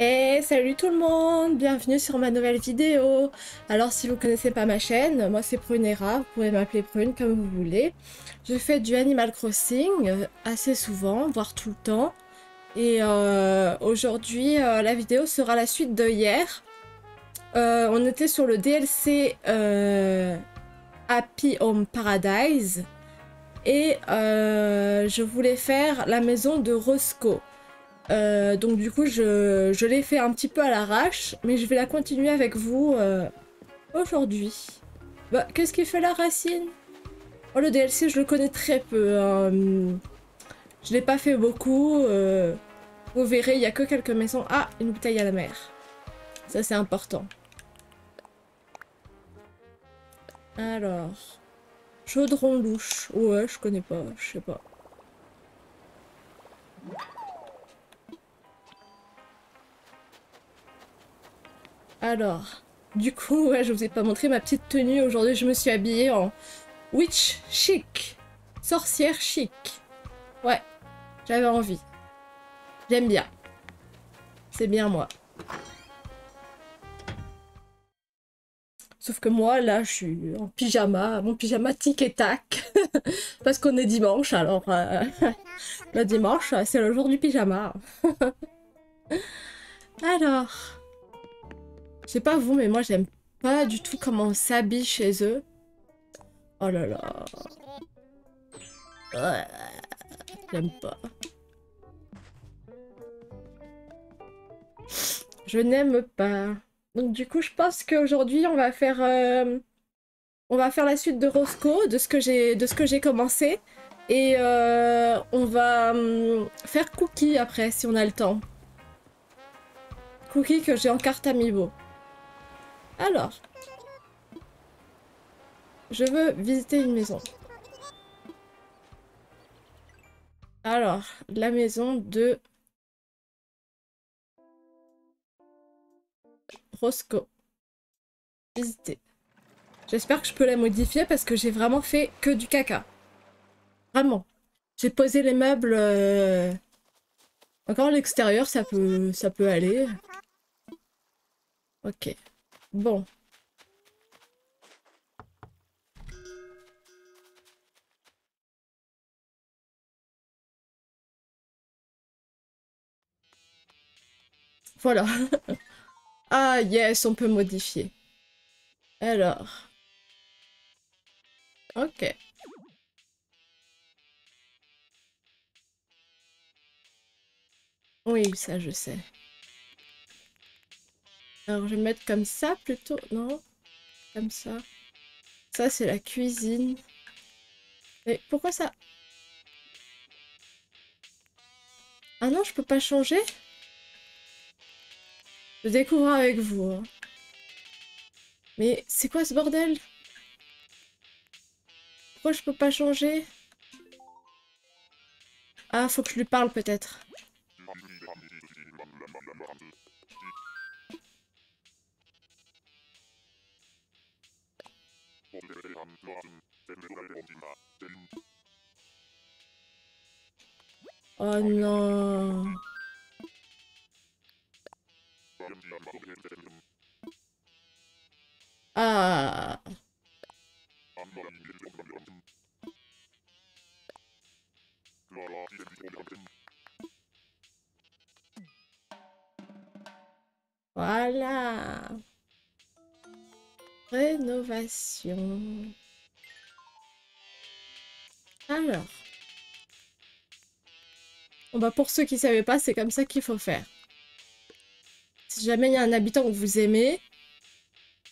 Et salut tout le monde, bienvenue sur ma nouvelle vidéo. Alors si vous connaissez pas ma chaîne, moi c'est Prunera, vous pouvez m'appeler Prune comme vous voulez. Je fais du Animal Crossing euh, assez souvent, voire tout le temps. Et euh, aujourd'hui, euh, la vidéo sera la suite de hier. on était sur le DLC Happy Home Paradise. Et je voulais faire la maison de Roscoe. Euh, donc du coup, je, l'ai fait un petit peu à l'arrache, mais je vais la continuer avec vous euh, aujourd'hui. Bah, qu'est-ce qui fait la racine? Oh, le DLC, je le connais très peu. Hein. Je l'ai pas fait beaucoup. Euh, vous verrez, il y a que quelques maisons. Ah, une bouteille à la mer. Ça, c'est important. Alors... Chaudron louche. Ouais, je connais pas, je sais pas. Alors, du coup, ouais, je vous ai pas montré ma petite tenue. Aujourd'hui, je me suis habillée en witch chic. Sorcière chic. Ouais, j'avais envie. J'aime bien. C'est bien moi. Sauf que moi, là, je suis en pyjama, mon pyjama tic et tac. Parce qu'on est dimanche, alors euh, le dimanche, c'est le jour du pyjama. alors, je sais pas vous, mais moi j'aime pas du tout comment on s'habille chez eux. Oh là là. J'aime pas. Je n'aime pas. Donc du coup, je pense qu'aujourd'hui, on va faire... Euh, on va faire la suite de Roscoe, de ce que j'ai commencé. Et euh, on va hum, faire Cookie après, si on a le temps. Cookie que j'ai en carte amiibo. Alors. Je veux visiter une maison. Alors, la maison de Roscoe. Visiter. J'espère que je peux la modifier parce que j'ai vraiment fait que du caca. Vraiment. J'ai posé les meubles... Euh, encore l'extérieur, ça peut, ça peut aller. Ok. Bon. Voilà. ah yes, on peut modifier. Alors. Ok. Oui, ça je sais. Alors, je vais mettre comme ça plutôt. Non? Comme ça. Ça, c'est la cuisine. Mais pourquoi ça... Ah non, je peux pas changer? Je découvre avec vous. Hein. Mais c'est quoi ce bordel? Pourquoi je peux pas changer? Ah, faut que je lui parle peut-être. Oh non. Ah. Voilà. Rénovation. Alors. Bon bah pour ceux qui ne savaient pas, c'est comme ça qu'il faut faire. Si jamais il y a un habitant que vous aimez,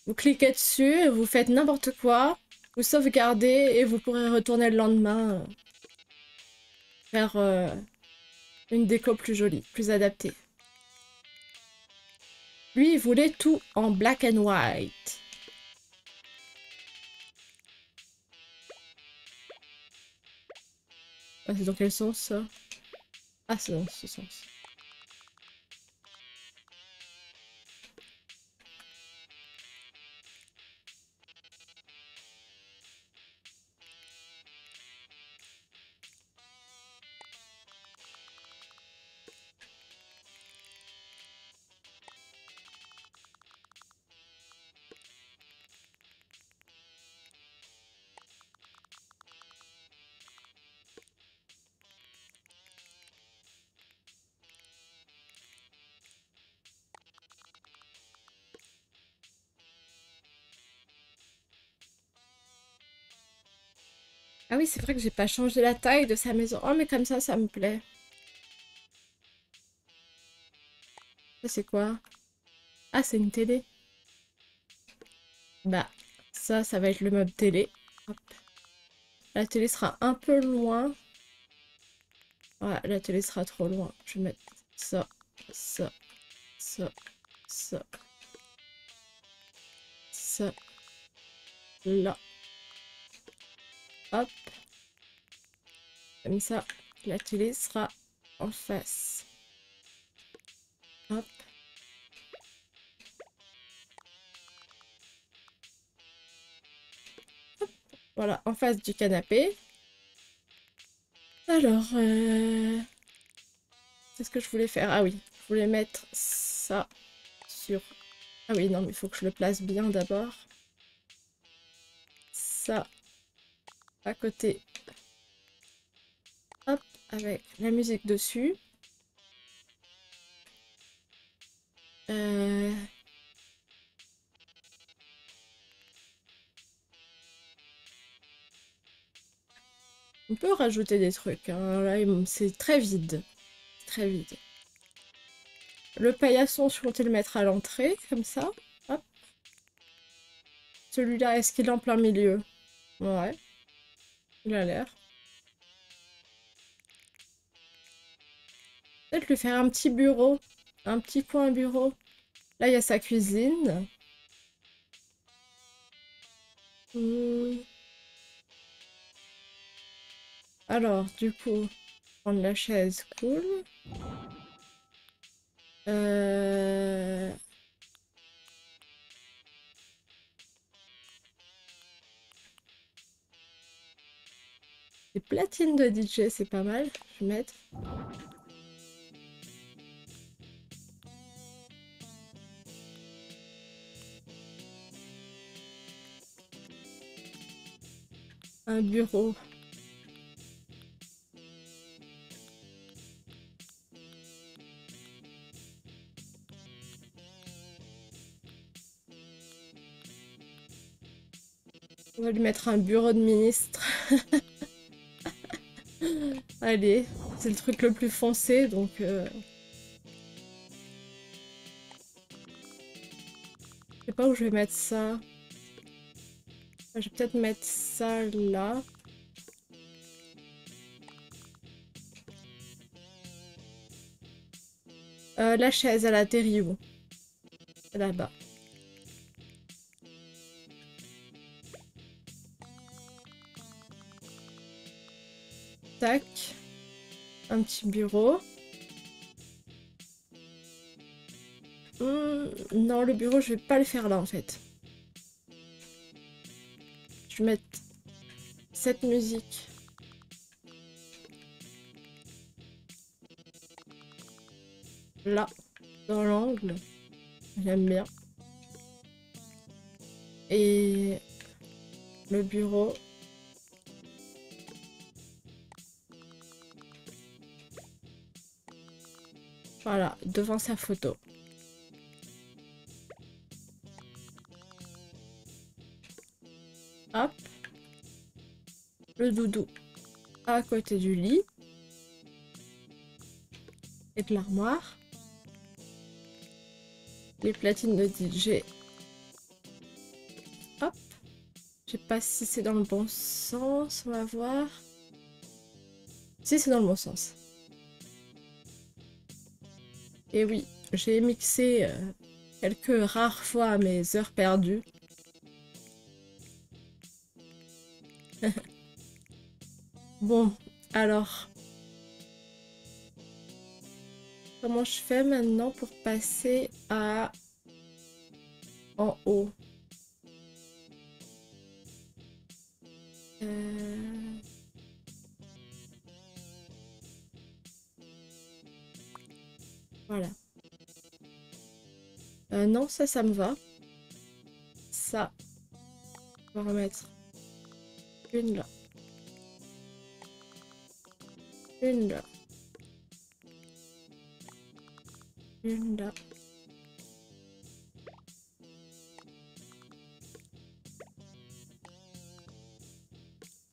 vous cliquez dessus, vous faites n'importe quoi, vous sauvegardez et vous pourrez retourner le lendemain euh, faire euh, une déco plus jolie, plus adaptée. Lui, il voulait tout en black and white. Ah, c'est dans quel sens ça? Ah, c'est dans ce sens. Ah oui, c'est vrai que j'ai pas changé la taille de sa maison. Oh, mais comme ça, ça me plaît. Ça, c'est quoi? Ah, c'est une télé. Bah, ça, ça va être le meuble télé. La télé sera un peu loin. Ouais, la télé sera trop loin. Je vais mettre ça, ça, ça, ça, ça, là. Hop. Comme ça, la télé sera en face. Hop. Voilà, en face du canapé. Alors, euh... qu'est-ce que je voulais faire Ah oui, je voulais mettre ça sur... Ah oui, non, mais il faut que je le place bien d'abord. Ça, à côté. Hop, avec la musique dessus. Euh... On peut rajouter des trucs. Hein. Là, c'est très vide. Très vide. Le paillasson, je comptais le mettre à l'entrée, comme ça. Celui-là, est-ce qu'il est en plein milieu? Ouais. Il a l'air. Peut-être lui faire un petit bureau. Un petit coin bureau. Là, il y a sa cuisine. Hmm. Alors, du coup, prendre la chaise, cool. Euh... Les platines de DJ, c'est pas mal. Je vais mettre. Un bureau. On va lui mettre un bureau de ministre. Allez, c'est le truc le plus foncé, donc... Euh... Je sais pas où je vais mettre ça. Je vais peut-être mettre ça là. Euh, la chaise, elle atterrit où Là-bas. Un petit bureau. Hmm, non, le bureau, je vais pas le faire là, en fait. Je vais mettre cette musique. Là, dans l'angle. J'aime bien. Et le bureau, Voilà, devant sa photo. Hop. Le doudou à côté du lit. Et de l'armoire. Les platines de DJ. Hop. Je sais pas si c'est dans le bon sens, on va voir. Si c'est dans le bon sens. Et oui, j'ai mixé euh, quelques rares fois mes heures perdues. bon, alors... Comment je fais maintenant pour passer à... en haut? Voilà. Euh, non, ça, ça me va. Ça. On va remettre une là. Une là. Une là.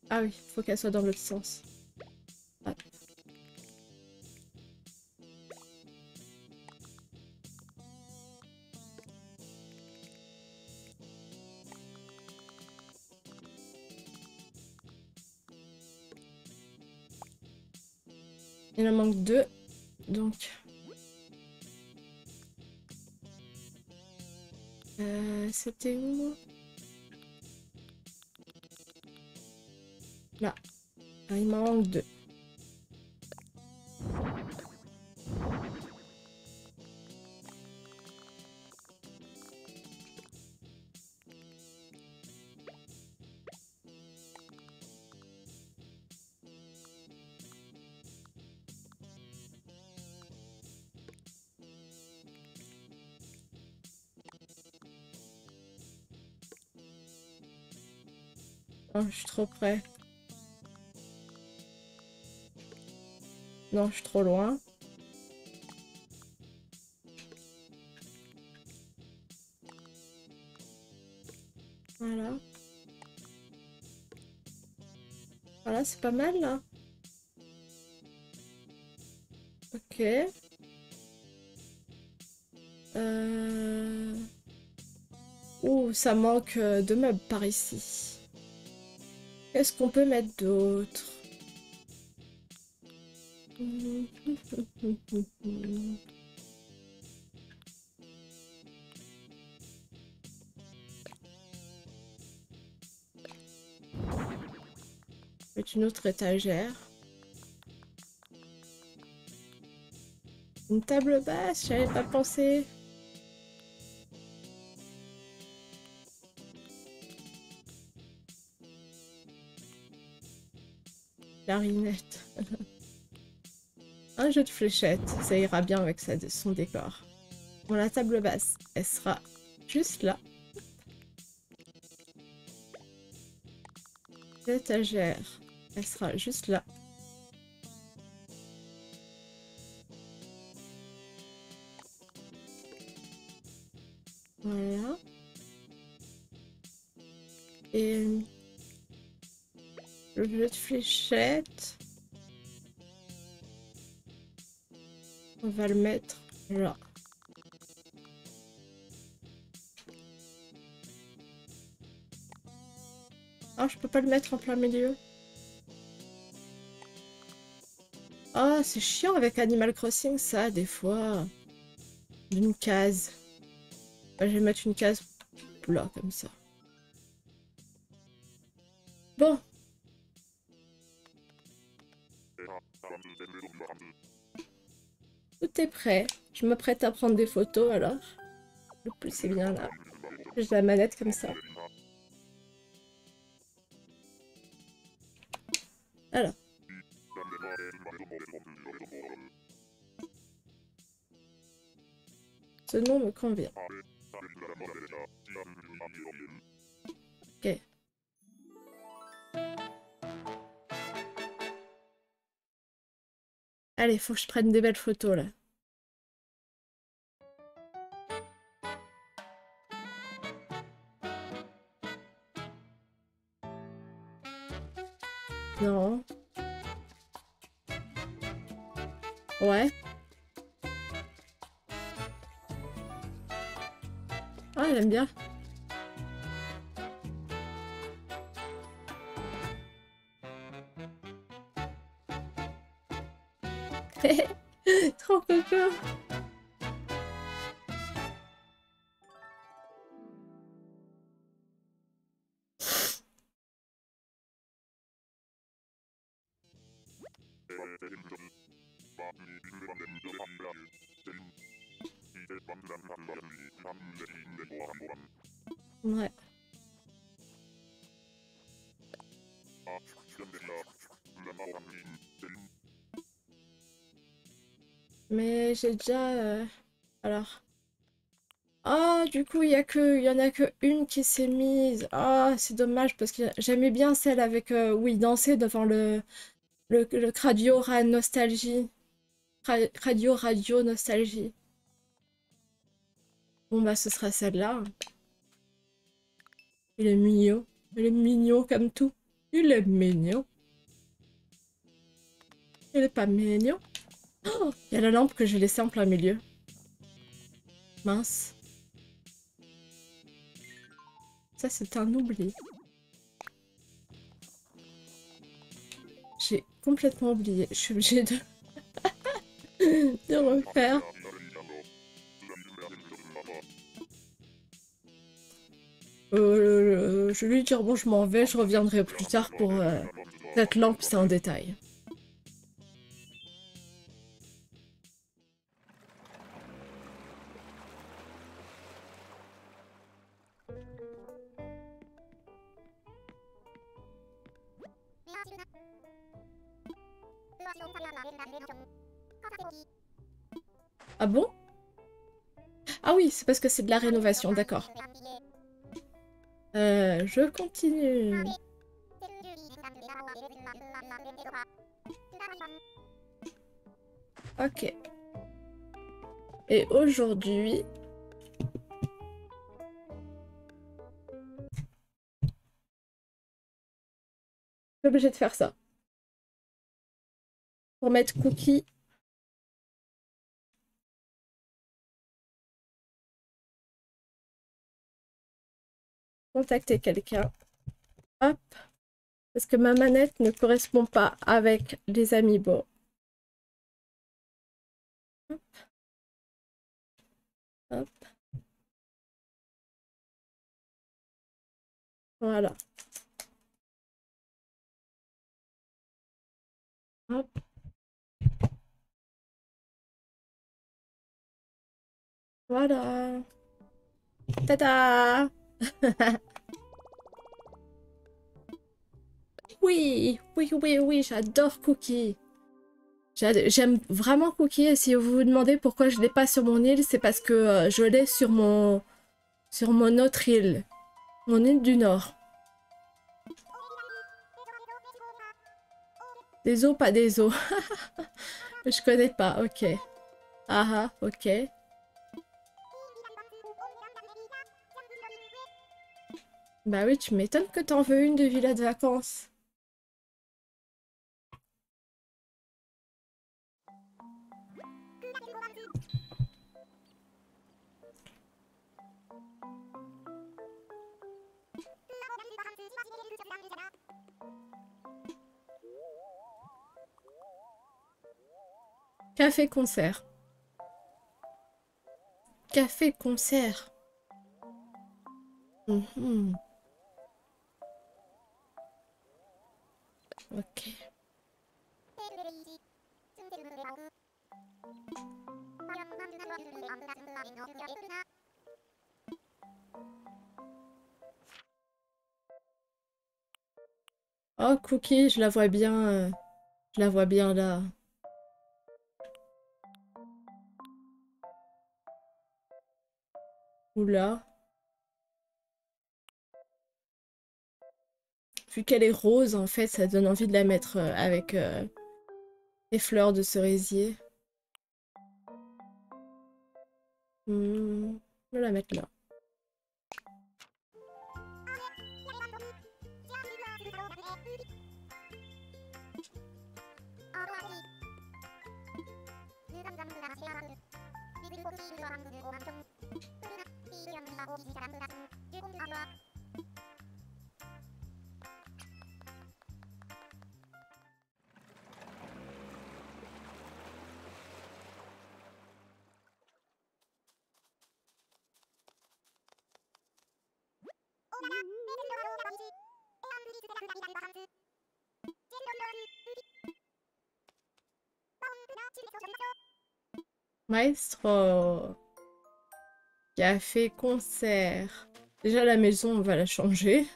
Ah oui, faut qu'elle soit dans l'autre sens. Manque. Oh, je suis trop près. Je suis trop loin. Voilà. Voilà, c'est pas mal là. Ok. Euh... Ouh, ça manque euh, de meubles par ici. Qu'est-ce qu'on peut mettre d'autre? Une autre étagère. Une table basse, j'avais pas pensé. Clarinette. Un jeu de fléchettes, ça ira bien avec son décor. Bon, la table basse, elle sera juste là. L'étagère, elle sera juste là. Voilà. Et le jeu de fléchettes. On va le mettre là. Ah, je peux pas le mettre en plein milieu. Ah, c'est chiant avec Animal Crossing, ça, des fois. Une case. je vais mettre une case là, comme ça. Bon. Tout est prêt. Je me prête à prendre des photos alors. Le plus c'est bien là. J'ai la manette comme ça. Alors. Ce nom me convient. Ok. Allez, faut que je prenne des belles photos là. Mais j'ai déjà... Euh, alors... Ah, du coup, il y en a que une qui s'est mise. Ah, c'est dommage parce que j'aimais bien celle avec euh, où dansait devant le le, le radio nostalgie. Radio radio nostalgie. Bon bah ce sera celle-là. Il est mignon. Il est mignon comme tout. Il est mignon. Il est pas mignon. Oh, il y a la lampe que j'ai laissée en plein milieu. Mince. Ça, c'est un oubli. J'ai complètement oublié. Je suis obligée de... de refaire. Euh, je vais lui dire bon je m'en vais, je reviendrai plus tard pour euh, cette lampe, c'est en détail. Ah bon? Ah oui, c'est parce que c'est de la rénovation, d'accord. Euh, je continue. Ok. Et aujourd'hui... Je suis de faire ça. Mettre cookie contacter quelqu'un. Hop. Parce que ma manette ne correspond pas avec les amiibo. Hop. Voilà. Voilà. Tada oui, oui, oui, oui, j'adore Cookie. J'aime vraiment Cookie et si vous vous demandez pourquoi je l'ai pas sur mon île, c'est parce que euh, je l'ai sur mon sur mon autre île, mon île du Nord. Des os, pas des os. je connais pas, ok. Ah ah, ok. Bah oui, tu m'étonnes que t'en veux une de villa de vacances. Café-concert. Café-concert. Mhm. Ok. Oh, Cookie, je la vois bien. Euh, je la vois bien là. Oula. Vu qu'elle est rose, en fait, ça donne envie de la mettre euh, avec euh, les fleurs de cerisier. Hmm, vais la mettre là. Maestro Café, concert. Déjà la maison, on va la changer.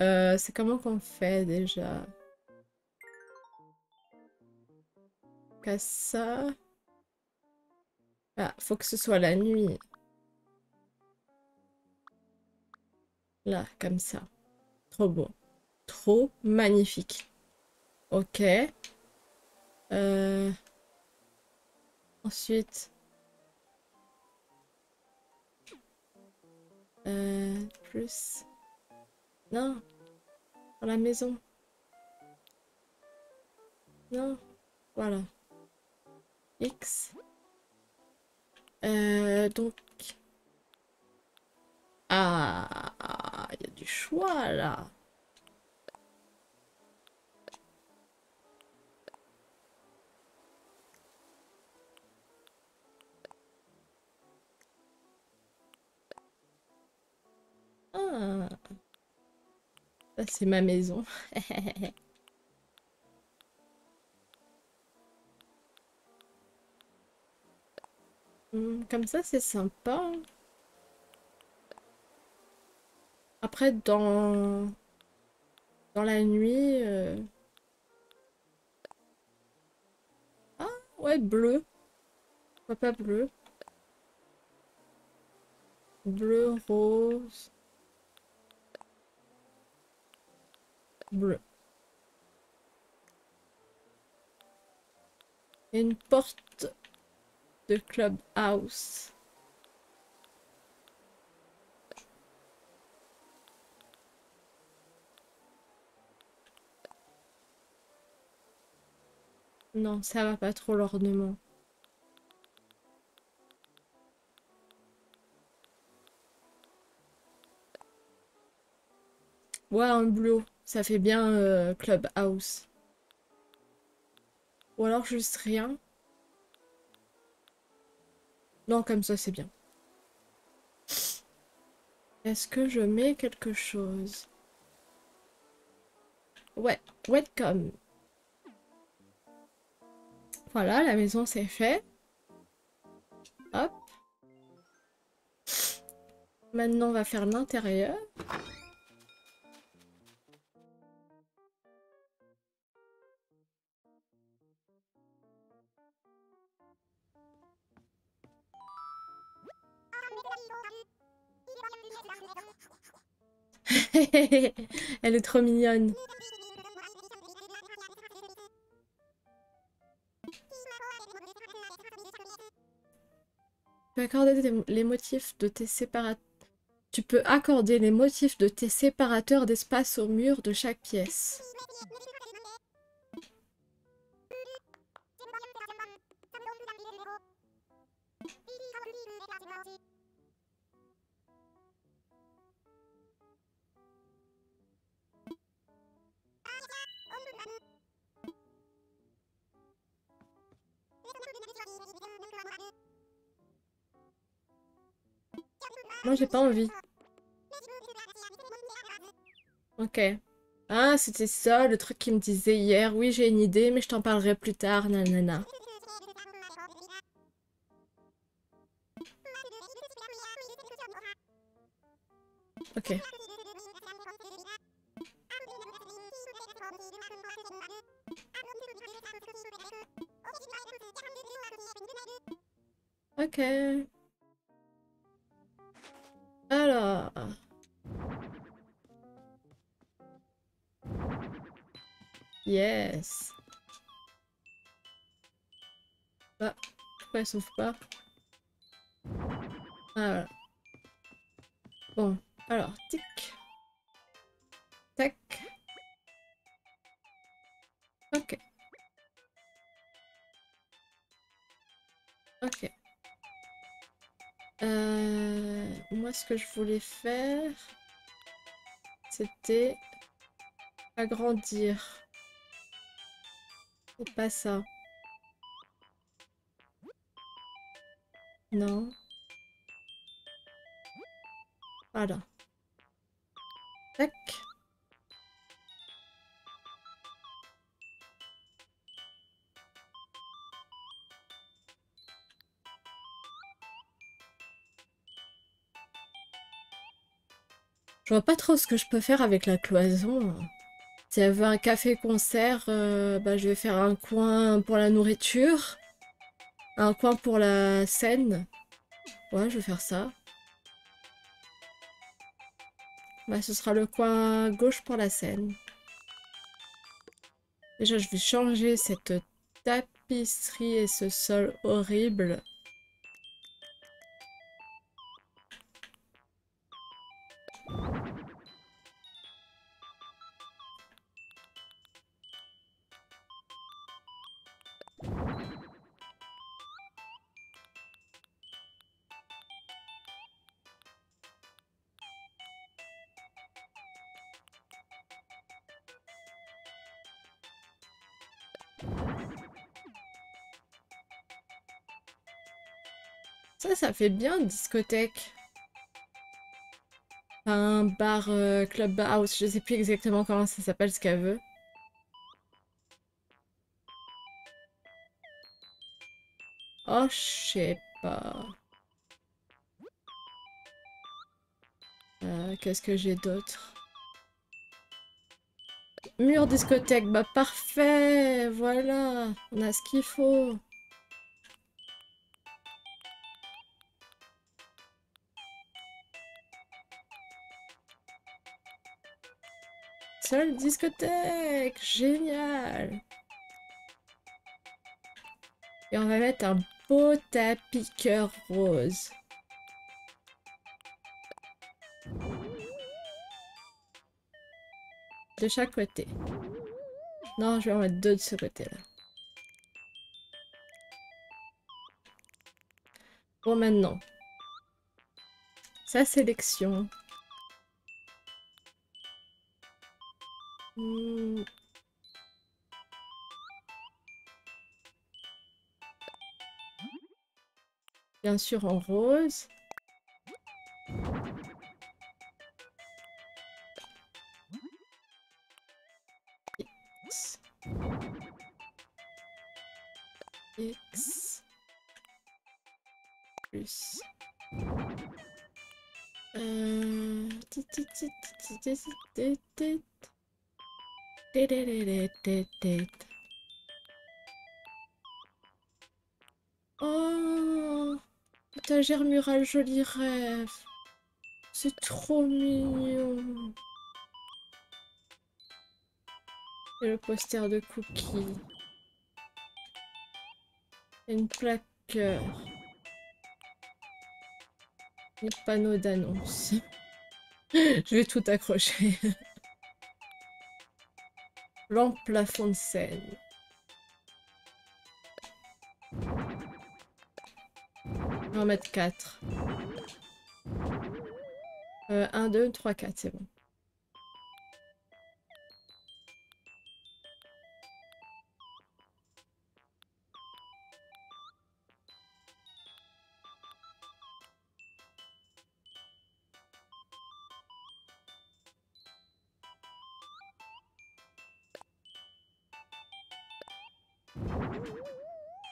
Euh, c'est comment qu'on fait déjà? Ça. Ah, faut que ce soit la nuit. Là, comme ça. Trop beau. Trop magnifique. Ok. Euh... Ensuite... Euh... Plus... Non. Dans la maison. Non. Voilà. X. Euh, donc... Ah, il y a du choix là. Ah. C'est ma maison. Hmm, comme ça, c'est sympa. Après, dans... Dans la nuit... Euh, ah, ouais, bleu. Pourquoi pas bleu Bleu, rose... bleu. une porte de clubhouse. Non, ça va pas trop l'ornement. Ouais, un bleu. Ça fait bien euh, Clubhouse. Ou alors juste rien. Non, comme ça, c'est bien. Est-ce que je mets quelque chose? Ouais, welcome. Voilà, la maison c'est fait. Hop. Maintenant, on va faire l'intérieur. Elle est trop mignonne. Tu peux accorder les motifs de tes séparateurs. D'espace au mur de chaque pièce. Moi, j'ai pas envie. Ok. Ah, c'était ça, le truc qu'il me disait hier. Oui, j'ai une idée, mais je t'en parlerai plus tard, nanana. Ok. Yes. Ah, pourquoi elle s'ouvre pas? Ah. Bon, alors, tic. Tac. Ok. Ok. Euh, moi, ce que je voulais faire, c'était agrandir. Pas ça? Non. Voilà. Tac. Je vois pas trop ce que je peux faire avec la cloison. Si elle veut un café-concert, euh, bah, je vais faire un coin pour la nourriture. Un coin pour la scène. Ouais, je vais faire ça. Bah, ce sera le coin gauche pour la scène. Déjà, je vais changer cette tapisserie et ce sol horrible. Ça, fait bien discothèque. Un bar, euh, club house, je sais plus exactement comment ça s'appelle ce qu'elle veut. Oh, je sais pas. Euh, qu'est-ce que j'ai d'autre? Mur discothèque, bah parfait, voilà, on a ce qu'il faut. Discothèque, génial. Et on va mettre un beau tapis cœur rose. De chaque côté. Non, je vais en mettre deux de ce côté-là. Bon, maintenant. Sa sélection. Bien en rose. X. X. Plus. Euh... Étagère murale, joli rêve. C'est trop mignon. Et le poster de Cookie. Une plaque cœur. Les panneaux d'annonce. Je vais tout accrocher. Lampe plafond de scène. En mettre 4. 1, 2, 3, 4, c'est bon.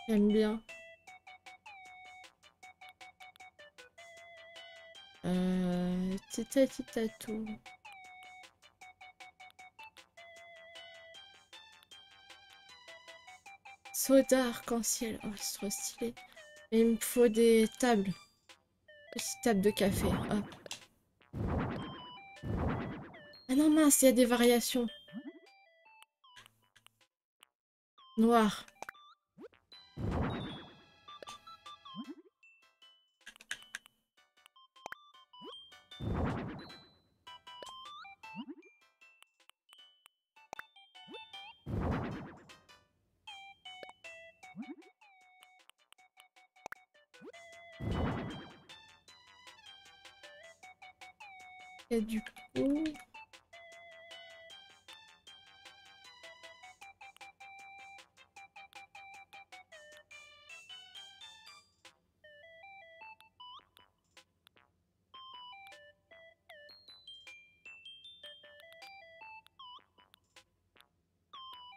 J'aime bien. Euh... Tita tita tout. Soda arc-en-ciel. Oh, c'est trop stylé. Il me faut des tables. Petite table de café. Hop. Ah non, mince, il y a des variations. Noir. Du coup...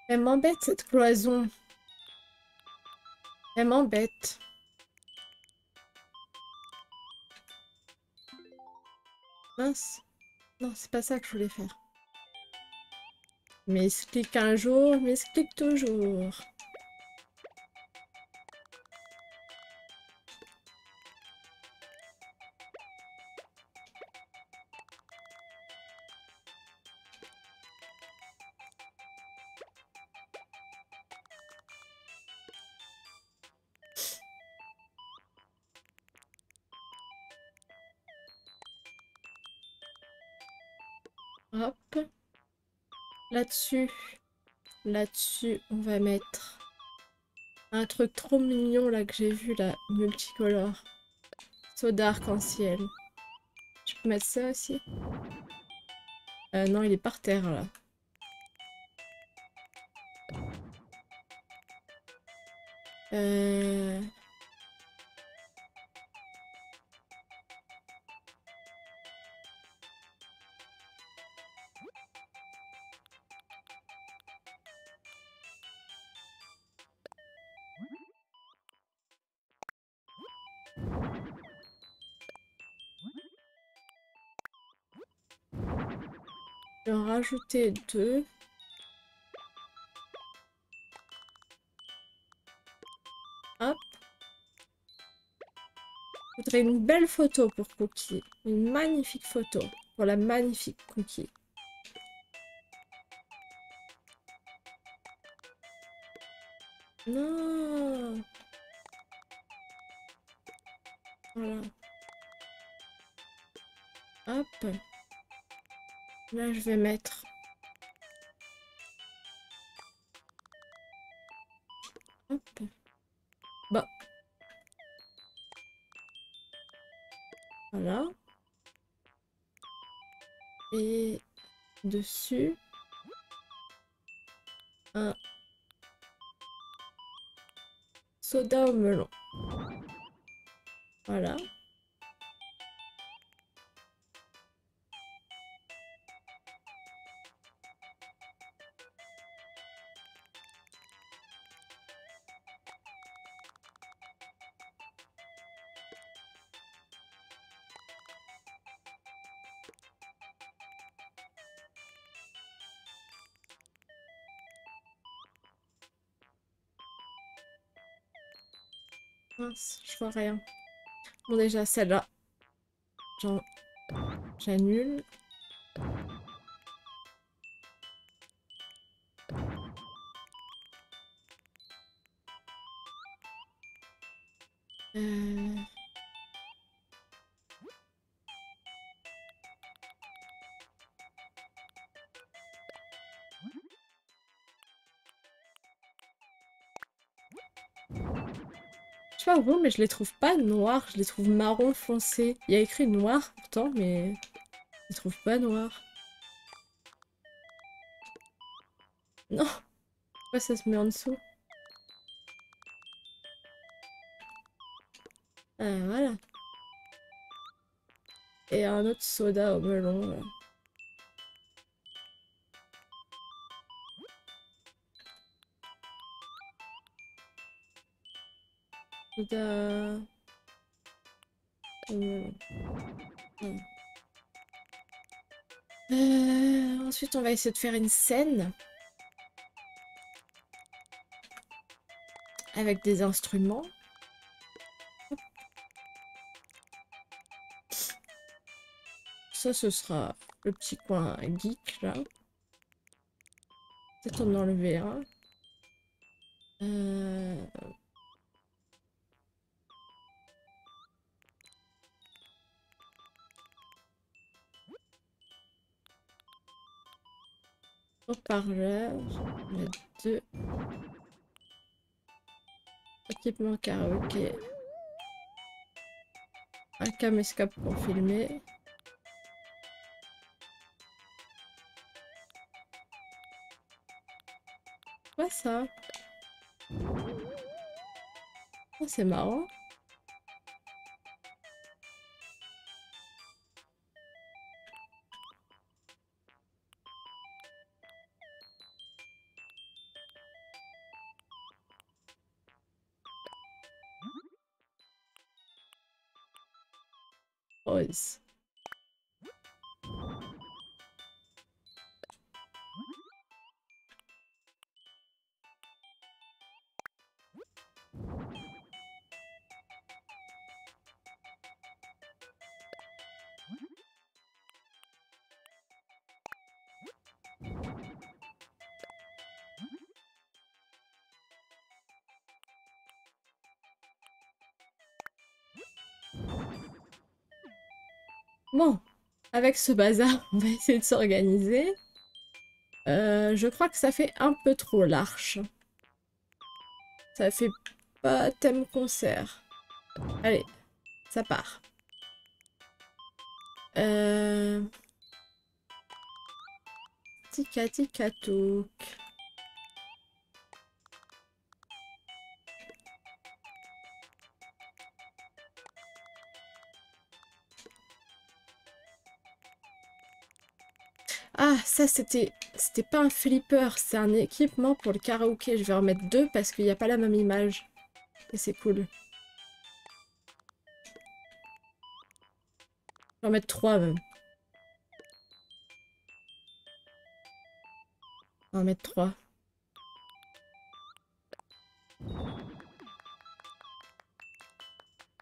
Elle m'embête cette cloison. Elle m'embête. Mince. C'est pas ça que je voulais faire. M'explique un jour, m'explique toujours. Là-dessus. On va mettre un truc trop mignon là que j'ai vu là, multicolore. Soda arc-en-ciel. Je peux mettre ça aussi? Euh, Non, il est par terre là. Euh... rajouter deux. Hop. Je une belle photo pour Cookie. Une magnifique photo pour la magnifique Cookie. Non Voilà. Hop. Là, je vais mettre... Hop. Bah. Voilà. Et dessus, un soda au melon. Bon, déjà, celle-là. J'annule. Mais je les trouve pas noirs, je les trouve marron foncé. Il y a écrit noir pourtant, mais je les trouve pas noirs. Non Pourquoi ça se met en dessous? Ah, voilà. Et un autre soda au melon. Là. Hmm. Euh, ensuite, on va essayer de faire une scène. Avec des instruments. Ça, ce sera le petit coin geek, là. Peut-être en enlever un. Euh... Haut-parleur. deux. Équipement karaoké. Un caméscope pour filmer. Quoi ça oh, C'est marrant. Bon, avec ce bazar, on va essayer de s'organiser. Euh, je crois que ça fait un peu trop l'arche. Ça fait pas thème concert. Allez, ça part. Euh... Tika tika touk. C'était c'était pas un flipper, c'est un équipement pour le karaoké. Je vais en mettre deux parce qu'il n'y a pas la même image. Et c'est cool. Je vais en mettre trois même. On va en mettre trois.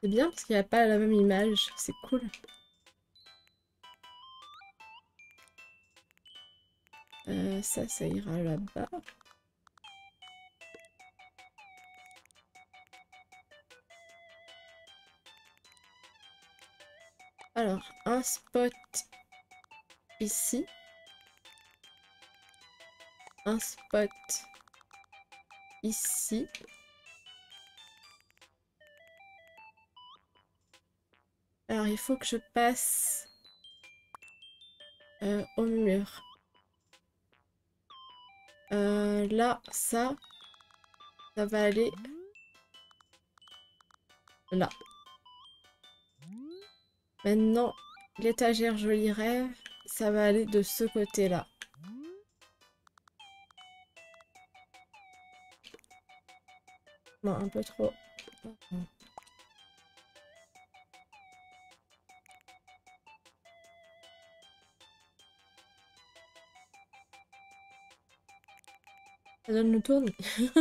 C'est bien parce qu'il n'y a pas la même image. C'est cool. Euh, ça, ça ira là-bas. Alors, un spot ici. Un spot ici. Alors, il faut que je passe euh, au mur. Euh, là, ça, ça va aller là. Maintenant, l'étagère joli rêve, ça va aller de ce côté-là. Non, un peu trop. Ça donne le tourne.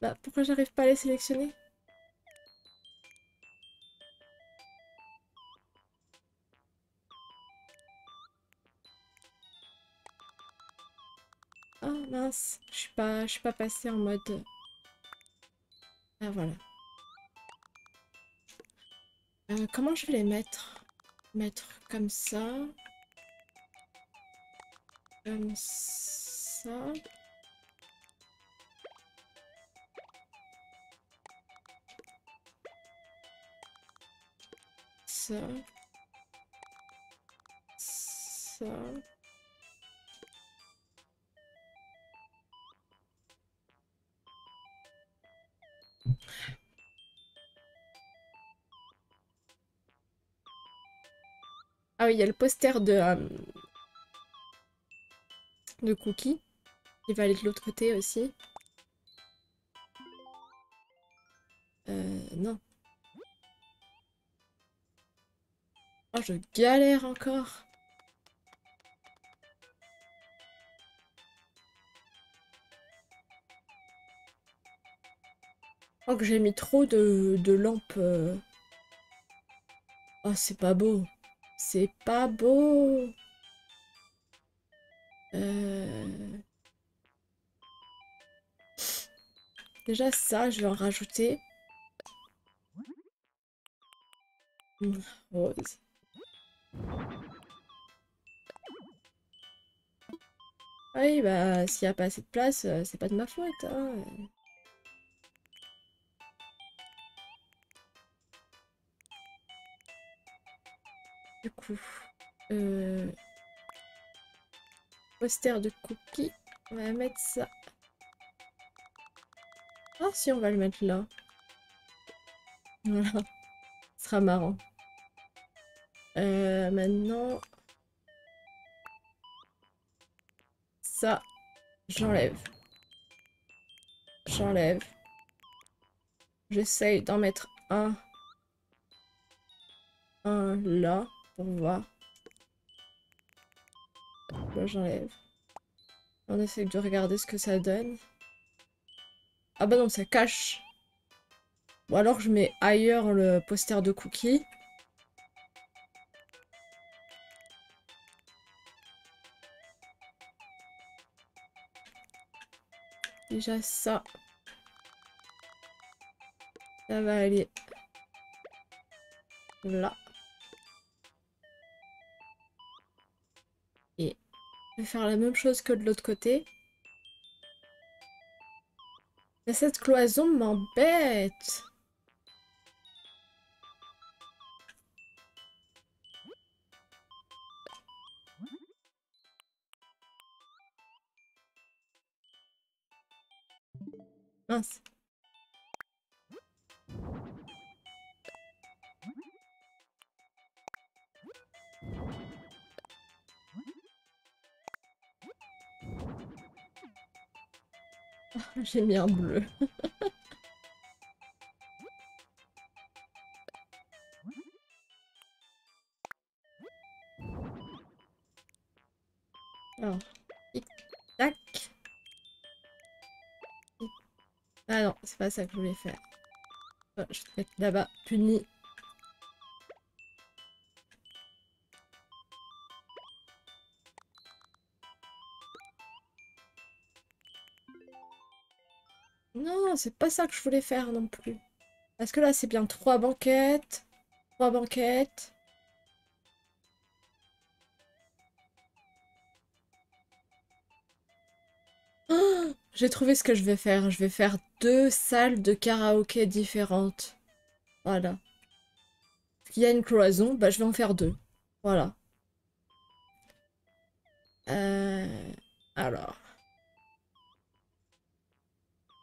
bah, pourquoi j'arrive pas à les sélectionner? Ah mince, je suis pas, je suis pas passée en mode. Ah voilà. Euh, comment je vais les mettre? Mettre comme ça. Comme ça. Ça. Ça. Ah oui, il y a le poster de, euh, de Cookie. Il va aller de l'autre côté aussi. Euh, non. Oh, je galère encore. Oh, que j'ai mis trop de, de lampes. euh. Oh, c'est pas beau. C'est pas beau. Euh, Déjà ça, je vais en rajouter. Une Rose. Oui, bah, s'il n'y a pas assez de place, euh, c'est pas de ma faute, hein. Du coup, euh, poster de cookies, on va mettre ça. Ah si, on va le mettre là. Voilà, ce sera marrant. Euh, maintenant, ça, j'enlève. J'enlève. J'essaye d'en mettre un. Un là, pour voir. Là, j'enlève. On essaie de regarder ce que ça donne. Ah bah non, ça cache. Ou alors je mets ailleurs le poster de cookies. Déjà ça. Ça va aller là. Je vais faire la même chose que de l'autre côté. Cette cloison m'embête. Mince. j'ai mis un bleu. Alors, tic-tac. Ah non, c'est pas ça que je voulais faire. Je vais mettre là-bas, puni. Non, c'est pas ça que je voulais faire non plus. Parce que là, c'est bien trois banquettes. Trois banquettes. Oh, J'ai trouvé ce que je vais faire. Je vais faire deux salles de karaoké différentes. Voilà. Il y a une cloison, bah je vais en faire deux. Voilà. Euh, Alors.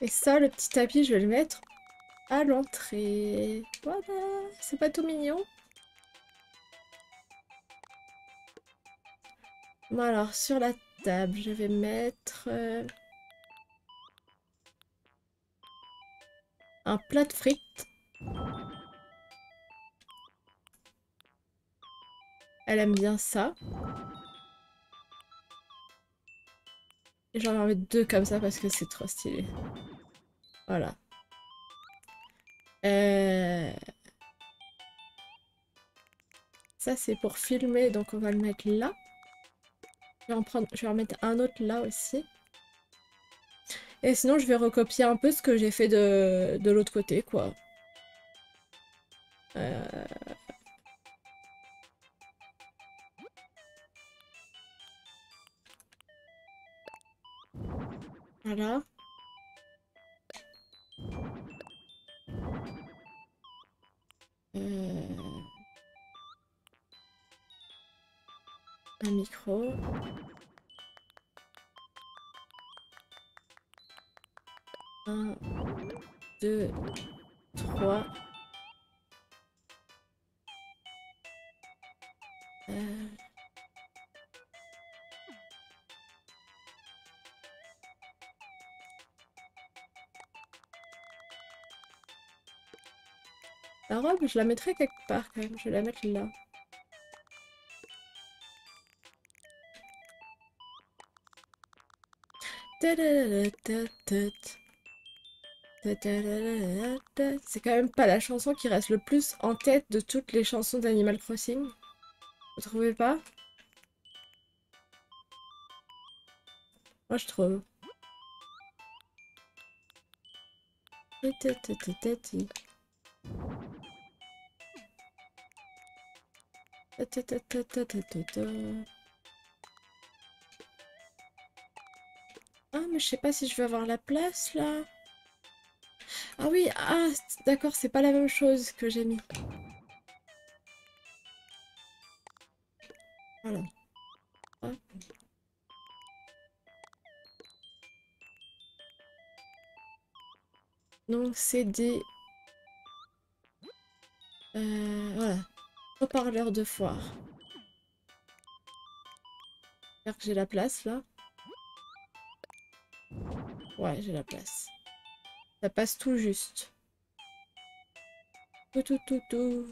Et ça, le petit tapis, je vais le mettre à l'entrée. Voilà, c'est pas tout mignon. Bon alors, sur la table, je vais mettre euh, un plat de frites. Elle aime bien ça. Et j'en vais en mettre deux comme ça parce que c'est trop stylé. Voilà. Euh, Ça, c'est pour filmer, donc on va le mettre là. Je vais en mettre un autre là aussi. Et sinon, je vais recopier un peu ce que j'ai fait de, de l'autre côté, quoi. Euh, Voilà. Euh, Un micro. Un, deux, trois. Robe, je la mettrai quelque part quand même. Je vais la mettre là. C'est quand même pas la chanson qui reste le plus en tête de toutes les chansons d'Animal Crossing. Vous trouvez pas? Moi je trouve. Ah, mais je sais pas si je vais avoir la place là. Ah oui, ah, d'accord, c'est pas la même chose que j'ai mis. Voilà. Donc c'est des... Euh, voilà. Haut-parleur de foire. J'espère que j'ai la place là. Ouais, j'ai la place. Ça passe tout juste. Tout, tout, tout, tout.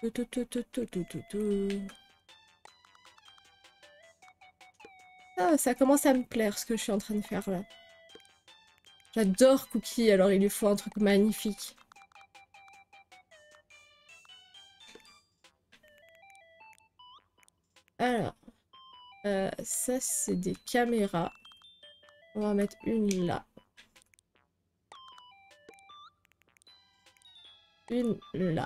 Tout, tout, tout, tout, tout, tout, tout, tout. Ah, ça commence à me plaire ce que je suis en train de faire là. J'adore Cookie, alors il lui faut un truc magnifique. Ça c'est des caméras. On va mettre une là. Une là.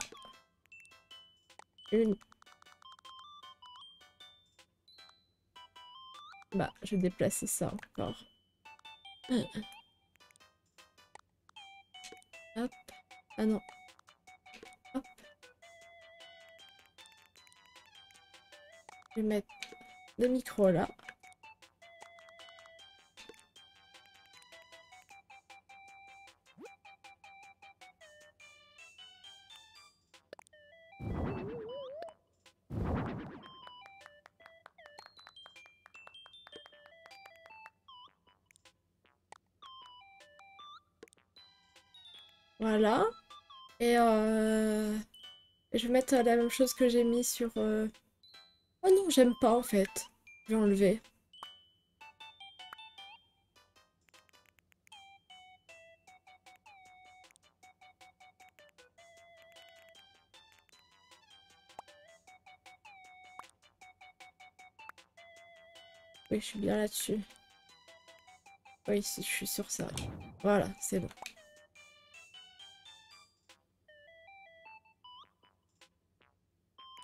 Une. Bah, je vais déplacer ça encore. Hop. Ah non. Hop. Je vais mettre le micro là. Et euh... je vais mettre la même chose que j'ai mis sur... Euh... Oh non, j'aime pas en fait. Je vais enlever. Oui, je suis bien là-dessus. Oui, si je suis sur ça. Voilà, c'est bon.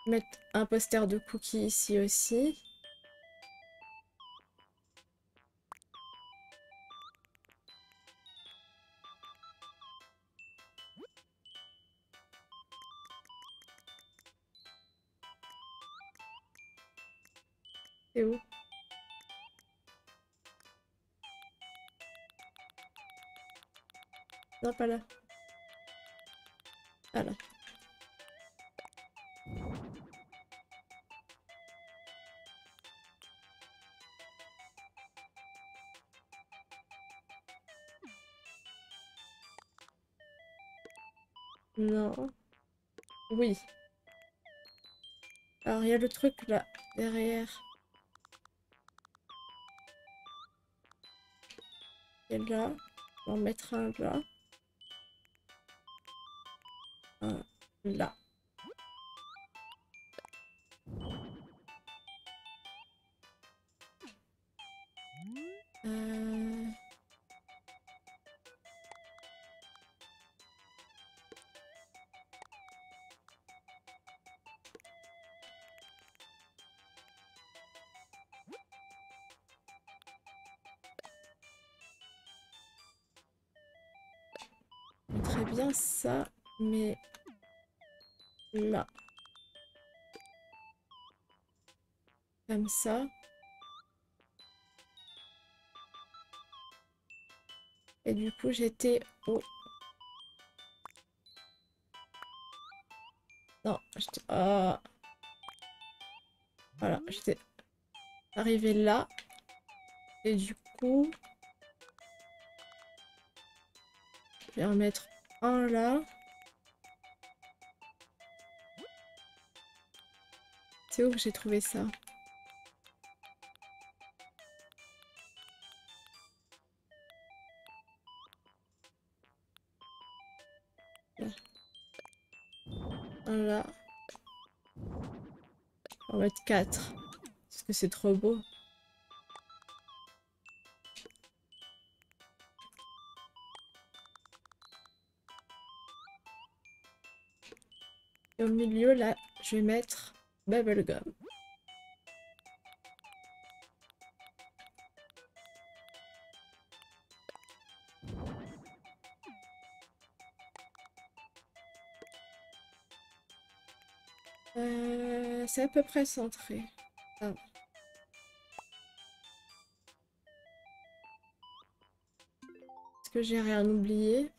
Mettre un poster de cookies ici aussi. C'est où? Non, pas là. Ah Non. Oui. Alors, il y a le truc là, derrière. Et là, on va en mettre un là. Un là. Ça. Et du coup, j'étais au... Non, j'étais... Voilà, j'étais arrivé là. Et du coup... Je vais en mettre un là. C'est où que j'ai trouvé ça? Là. Un là. On va mettre 4. Parce que c'est trop beau. Et au milieu, là, je vais mettre Bubblegum. C'est à peu près centré. Ah. Est-ce que j'ai rien oublié?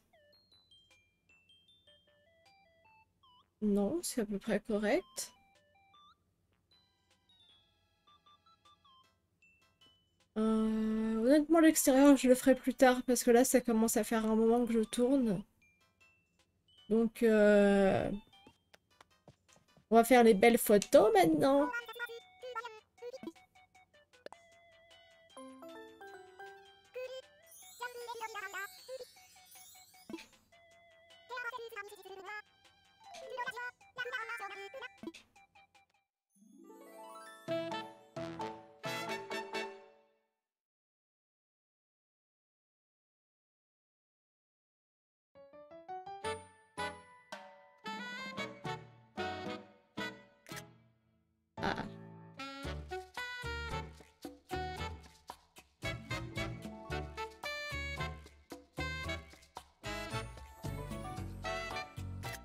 Non, c'est à peu près correct. Euh, honnêtement, l'extérieur, je le ferai plus tard parce que là, ça commence à faire un moment que je tourne. Donc, euh, on va faire les belles photos maintenant.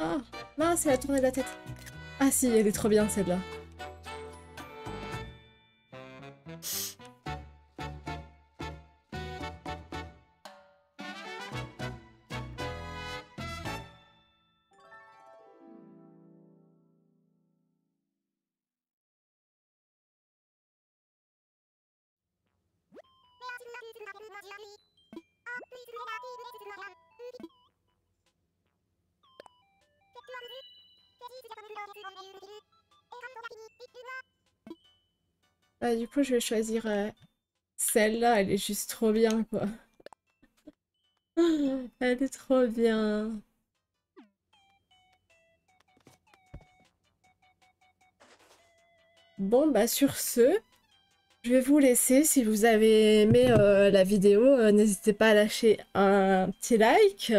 Ah, mince, elle a tourné la tête. Ah si, elle est trop bien celle-là. Bah, du coup, je vais choisir euh, celle-là. Elle est juste trop bien, quoi. Elle est trop bien. Bon, bah sur ce, je vais vous laisser. Si vous avez aimé euh, la vidéo, euh, n'hésitez pas à lâcher un petit like.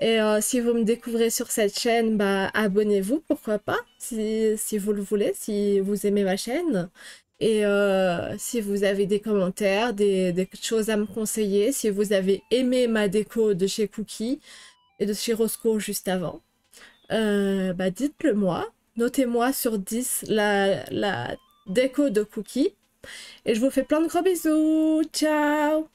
Et euh, si vous me découvrez sur cette chaîne, bah, abonnez-vous, pourquoi pas, si, si, vous le voulez, si vous aimez ma chaîne. Et si vous avez des commentaires, des, choses à me conseiller, si vous avez aimé ma déco de chez Cookie et de chez Roscoe juste avant, bah dites-le moi. Notez-moi sur 10 la, la déco de Cookie. Et je vous fais plein de gros bisous. Ciao